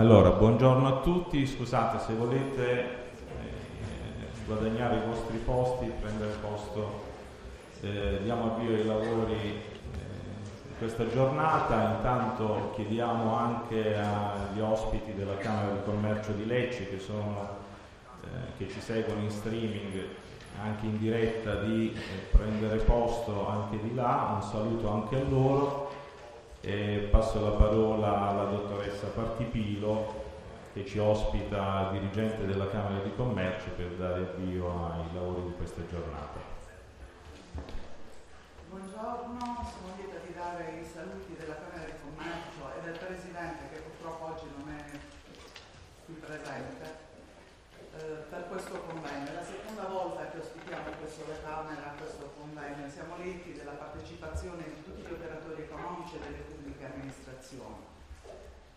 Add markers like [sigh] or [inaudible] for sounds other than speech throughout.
Allora, buongiorno a tutti, scusate se volete eh, guadagnare i vostri posti, prendere posto, eh, diamo avvio ai lavori eh, di questa giornata, intanto chiediamo anche agli ospiti della Camera di Commercio di Lecce che, sono, eh, che ci seguono in streaming anche in diretta di eh, prendere posto anche di là, un saluto anche a loro. E passo la parola dottoressa Partipilo che ci ospita, dirigente della Camera di Commercio, per dare avvio ai lavori di questa giornata. Buongiorno, sono lieta di dare i saluti della Camera di Commercio e del Presidente che purtroppo oggi non è qui presente eh, per questo convegno. È la seconda volta che ospitiamo questo la Camera, questo convegno. Siamo lieti della partecipazione di tutti gli operatori economici e delle pubbliche amministrazioni.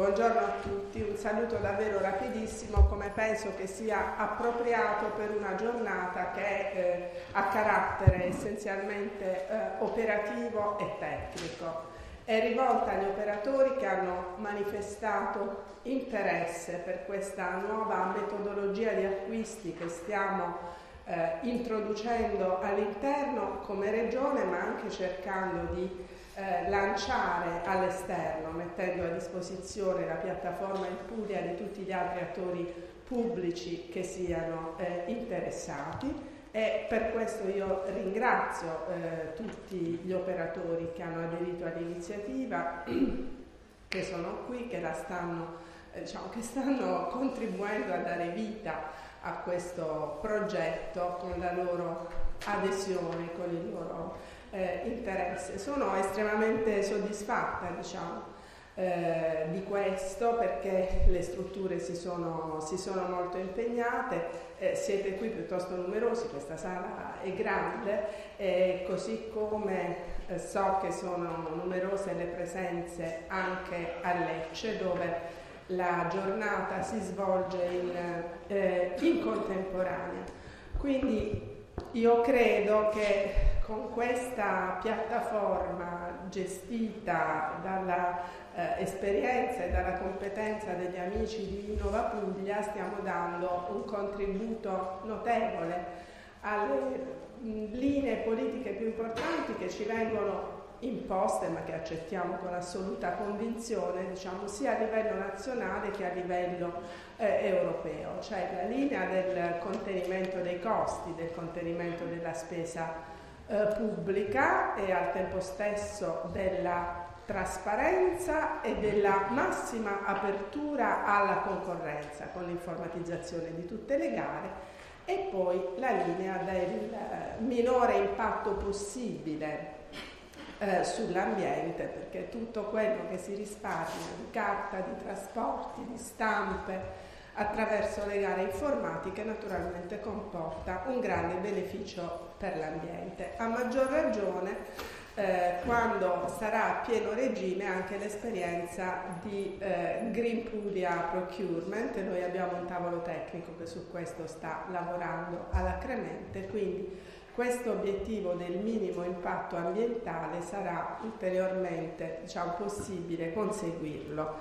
buongiorno a tutti, un saluto davvero rapidissimo come penso che sia appropriato per una giornata che eh, ha carattere essenzialmente eh, operativo e tecnico. È rivolta agli operatori che hanno manifestato interesse per questa nuova metodologia di acquisti che stiamo eh, introducendo all'interno come regione ma anche cercando di eh, lanciare all'esterno, mettendo a disposizione la piattaforma in Puglia di tutti gli altri attori pubblici che siano eh, interessati. E per questo io ringrazio eh, tutti gli operatori che hanno aderito all'iniziativa, [clears throat] che sono qui, che, stanno, eh, diciamo, che stanno contribuendo a dare vita a questo progetto con la loro adesione, con il loro eh, interesse. Sono estremamente soddisfatta diciamo, eh, di questo perché le strutture si sono, si sono molto impegnate, eh, siete qui piuttosto numerosi, questa sala è grande, così come eh, so che sono numerose le presenze anche a Lecce dove la giornata si svolge in, eh, in contemporanea. Quindi io credo che con questa piattaforma gestita dalla eh, e dalla competenza degli amici di Innova Puglia stiamo dando un contributo notevole alle mh, linee politiche più importanti che ci vengono imposte ma che accettiamo con assoluta convinzione diciamo, sia a livello nazionale che a livello eh, europeo, cioè la linea del contenimento dei costi, del contenimento della spesa eh, pubblica e al tempo stesso della trasparenza e della massima apertura alla concorrenza con l'informatizzazione di tutte le gare e poi la linea del eh, minore impatto possibile eh, sull'ambiente, perché tutto quello che si risparmia di carta, di trasporti, di stampe attraverso le gare informatiche naturalmente comporta un grande beneficio per l'ambiente. A maggior ragione eh, quando sarà a pieno regime anche l'esperienza di eh, Green Puglia Procurement, noi abbiamo un tavolo tecnico che su questo sta lavorando alacremente, quindi questo obiettivo del minimo impatto ambientale sarà ulteriormente diciamo, possibile conseguirlo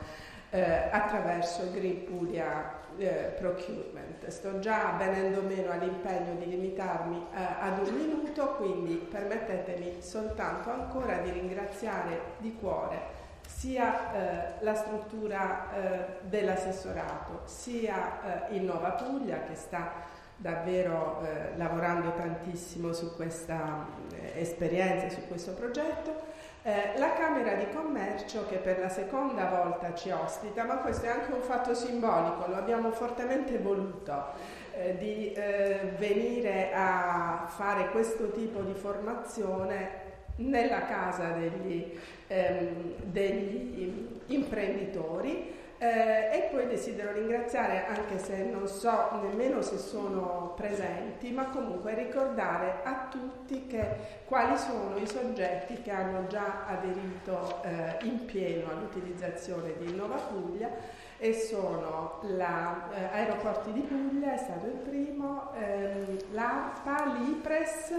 eh, attraverso il Green Puglia eh, Procurement. Sto già venendo meno all'impegno di limitarmi eh, ad un minuto, quindi permettetemi soltanto ancora di ringraziare di cuore sia eh, la struttura eh, dell'assessorato, sia eh, Innova Puglia che sta davvero eh, lavorando tantissimo su questa eh, esperienza, su questo progetto. Eh, la Camera di Commercio che per la seconda volta ci ospita, ma questo è anche un fatto simbolico, lo abbiamo fortemente voluto eh, di eh, venire a fare questo tipo di formazione nella casa degli, ehm, degli imprenditori eh, e poi desidero ringraziare, anche se non so nemmeno se sono presenti, ma comunque ricordare a tutti che, quali sono i soggetti che hanno già aderito eh, in pieno all'utilizzazione di Innova Puglia e sono l'Aeroporti eh, di Puglia, è stato il primo, ehm, l'ARPA, l'IPRES,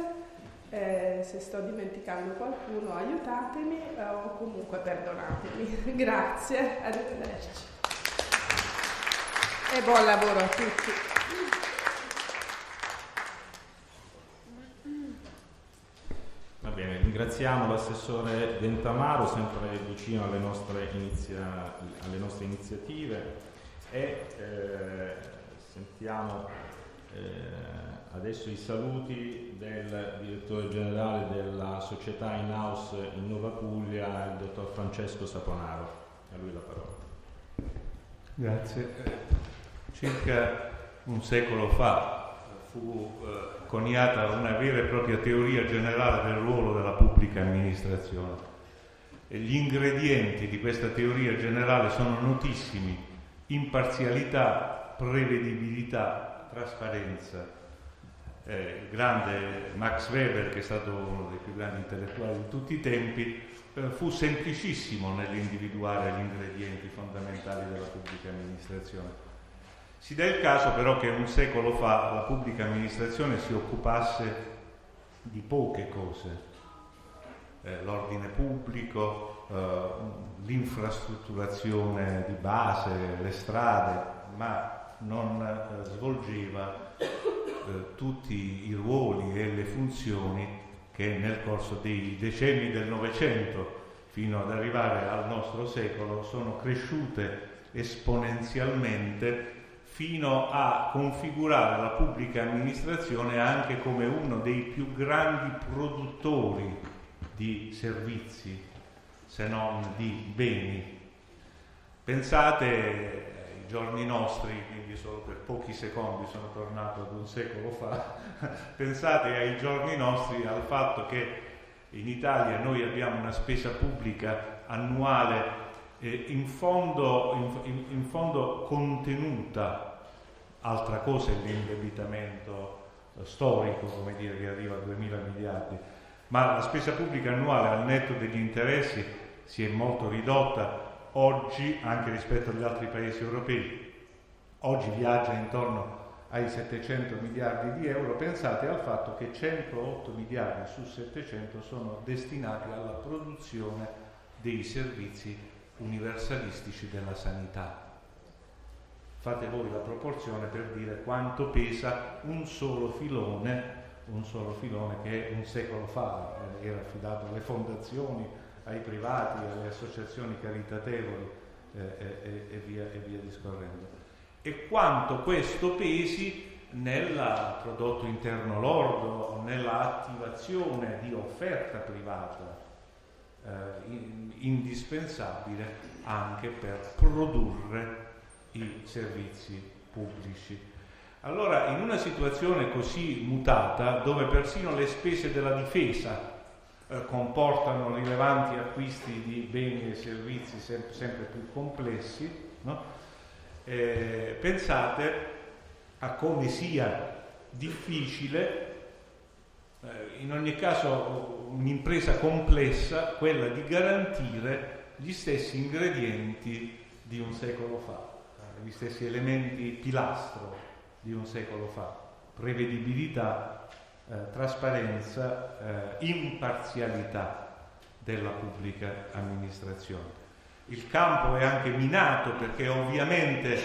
eh, se sto dimenticando qualcuno aiutatemi eh, o comunque perdonatemi. [laughs] Grazie, arrivederci. E buon lavoro a tutti. Va bene, ringraziamo l'assessore Dentamaro, sempre vicino alle nostre, inizia- alle nostre iniziative e eh, sentiamo eh, adesso i saluti del direttore generale della società in house Innova Puglia, il dottor Francesco Saponaro. A lui la parola. Grazie. Circa un secolo fa fu eh, coniata una vera e propria teoria generale del ruolo della pubblica amministrazione. E gli ingredienti di questa teoria generale sono notissimi: imparzialità, prevedibilità, trasparenza eh, il grande Max Weber, che è stato uno dei più grandi intellettuali di tutti i tempi, eh, fu semplicissimo nell'individuare gli ingredienti fondamentali della pubblica amministrazione. Si dà il caso però che un secolo fa la pubblica amministrazione si occupasse di poche cose, eh, l'ordine pubblico, eh, l'infrastrutturazione di base, le strade, ma non eh, svolgeva eh, tutti i ruoli e le funzioni che nel corso dei decenni del Novecento fino ad arrivare al nostro secolo sono cresciute esponenzialmente fino a configurare la pubblica amministrazione anche come uno dei più grandi produttori di servizi, se non di beni. Pensate giorni nostri, quindi solo per pochi secondi sono tornato ad un secolo fa, [laughs] pensate ai giorni nostri al fatto che in Italia noi abbiamo una spesa pubblica annuale eh, in, fondo, in, in, fondo, contenuta, altra cosa è l'indebitamento storico, come dire, che arriva a 2 mila miliardi, ma la spesa pubblica annuale al netto degli interessi si è molto ridotta oggi, anche rispetto agli altri paesi europei, oggi viaggia intorno ai 700 miliardi di euro, pensate al fatto che 108 miliardi su 700 sono destinati alla produzione dei servizi universalistici della sanità. Fate voi la proporzione per dire quanto pesa un solo filone, un solo filone che un secolo fa eh, era affidato alle fondazioni, ai privati, alle associazioni caritatevoli eh, eh, e, via, e via discorrendo. E quanto questo pesi nel prodotto interno lordo, nella attivazione di offerta privata eh, in, indispensabile anche per produrre i servizi pubblici. Allora, in una situazione così mutata, dove persino le spese della difesa eh, comportano rilevanti acquisti di beni e servizi sempre, sempre più complessi, no? Eh, pensate a come sia difficile, eh, in ogni caso un'impresa complessa, quella di garantire gli stessi ingredienti di un secolo fa, eh, gli stessi elementi pilastro di un secolo fa, prevedibilità, eh, trasparenza, eh, imparzialità della pubblica amministrazione. Il campo è anche minato perché ovviamente,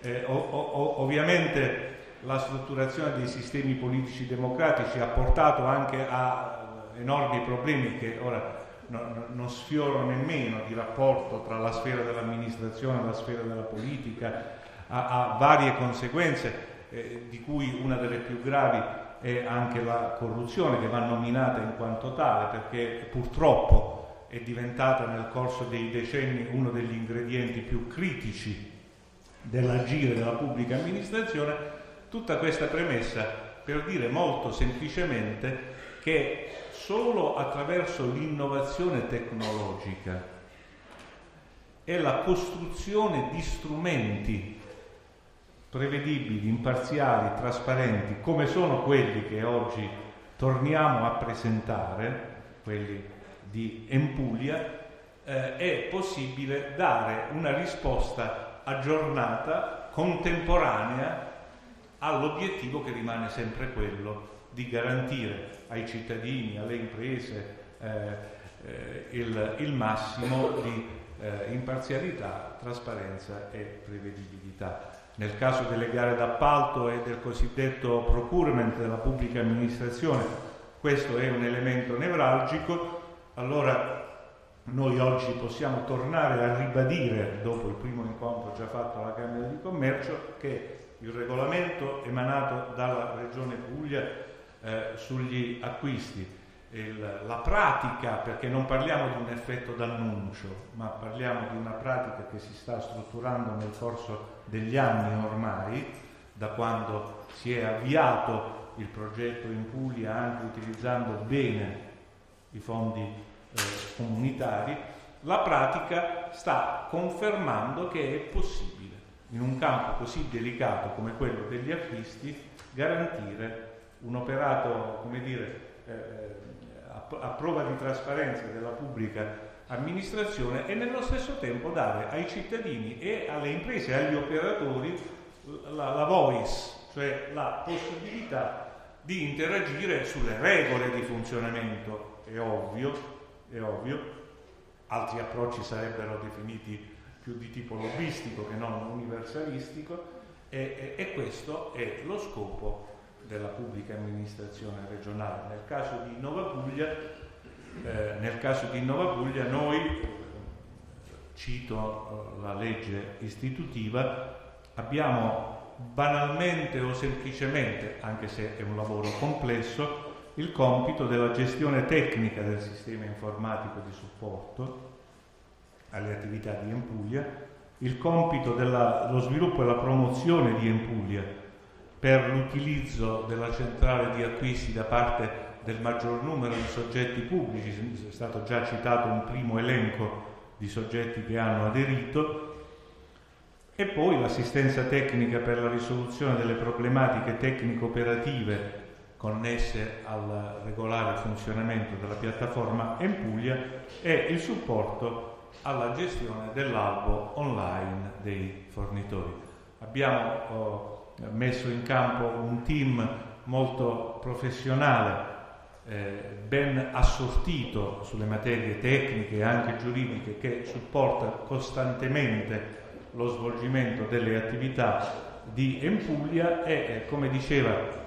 eh, o, o, ovviamente la strutturazione dei sistemi politici democratici ha portato anche a enormi problemi che ora no, non sfioro nemmeno di rapporto tra la sfera dell'amministrazione e la sfera della politica, ha, ha varie conseguenze, eh, di cui una delle più gravi è anche la corruzione che va nominata in quanto tale perché purtroppo è diventata nel corso dei decenni uno degli ingredienti più critici dell'agire della pubblica amministrazione, tutta questa premessa per dire molto semplicemente che solo attraverso l'innovazione tecnologica è la costruzione di strumenti prevedibili, imparziali, trasparenti, come sono quelli che oggi torniamo a presentare, quelli di Empulia, eh, è possibile dare una risposta aggiornata, contemporanea all'obiettivo che rimane sempre quello di garantire ai cittadini, alle imprese eh, eh, il, il, massimo di eh, imparzialità, trasparenza e prevedibilità. Nel caso delle gare d'appalto e del cosiddetto procurement della pubblica amministrazione, questo è un elemento nevralgico, allora noi oggi possiamo tornare a ribadire, dopo il primo incontro già fatto alla Camera di Commercio, che il regolamento emanato dalla Regione Puglia eh, sugli acquisti, il, la pratica, perché non parliamo di un effetto d'annuncio, ma parliamo di una pratica che si sta strutturando nel corso degli anni ormai, da quando si è avviato il progetto in Puglia anche utilizzando bene i fondi eh, comunitari, la pratica sta confermando che è possibile in un campo così delicato come quello degli acquisti garantire un operato, come dire, eh, a, a prova di trasparenza della pubblica amministrazione e nello stesso tempo dare ai cittadini e alle imprese e agli operatori la, la voice, cioè la possibilità di interagire sulle regole di funzionamento. È ovvio, è ovvio, altri approcci sarebbero definiti più di tipo lobbistico che non universalistico e, e, e questo è lo scopo della pubblica amministrazione regionale. Nel caso di Nova Puglia, eh, nel caso di Nova Puglia noi, cito eh, la legge istitutiva, abbiamo banalmente o semplicemente, anche se è un lavoro complesso, il compito della gestione tecnica del sistema informatico di supporto alle attività di Empuglia, il compito dello sviluppo e la promozione di Empuglia per l'utilizzo della centrale di acquisti da parte del maggior numero di soggetti pubblici, è stato già citato un primo elenco di soggetti che hanno aderito, e poi l'assistenza tecnica per la risoluzione delle problematiche tecnico-operative connesse al regolare funzionamento della piattaforma Empuglia e il supporto alla gestione dell'albo online dei fornitori. Abbiamo oh, messo in campo un team molto professionale, eh, ben assortito sulle materie tecniche e anche giuridiche che supporta costantemente lo svolgimento delle attività di Empuglia e, eh, come diceva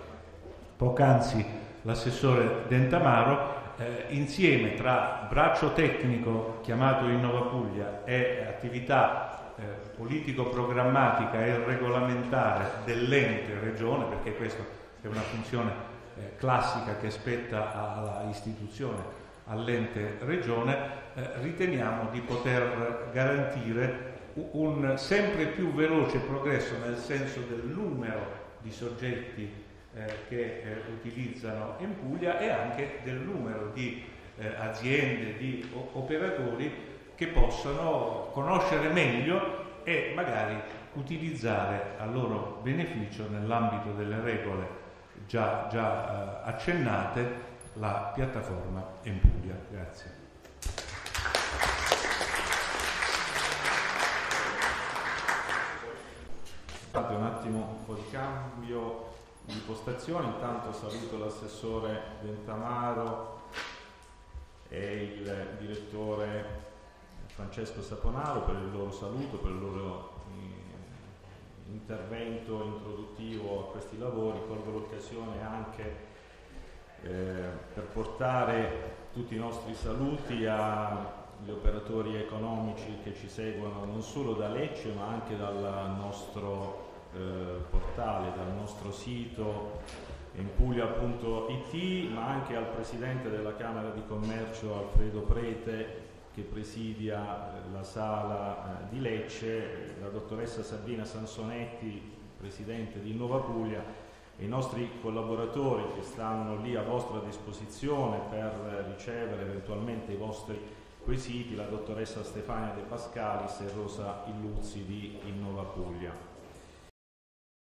poc'anzi l'assessore Dentamaro, eh, insieme tra braccio tecnico chiamato Innova Puglia e attività eh, politico-programmatica e regolamentare dell'ente regione, perché questa è una funzione eh, classica che spetta alla istituzione, all'ente regione, eh, riteniamo di poter garantire un sempre più veloce progresso nel senso del numero di soggetti eh, che eh, utilizzano in Puglia e anche del numero di eh, aziende, di operatori che possano conoscere meglio e magari utilizzare a loro beneficio nell'ambito delle regole già, già eh, accennate la piattaforma in Puglia. Grazie. Un attimo un po' di cambio di postazione. Intanto saluto l'assessore Ventamaro e il direttore Francesco Saponaro per il loro saluto, per il loro eh, intervento introduttivo a questi lavori. Colgo l'occasione anche eh, per portare tutti i nostri saluti agli operatori economici che ci seguono non solo da Lecce ma anche dal nostro eh, portale, dal nostro sito impuglia.it, ma anche al Presidente della Camera di Commercio Alfredo Prete che presidia eh, la sala eh, di Lecce, la dottoressa Sabina Sansonetti, Presidente di Nuova Puglia e i nostri collaboratori che stanno lì a vostra disposizione per ricevere eventualmente i vostri quesiti la dottoressa Stefania De Pascalis e Rosa Illuzzi di Innova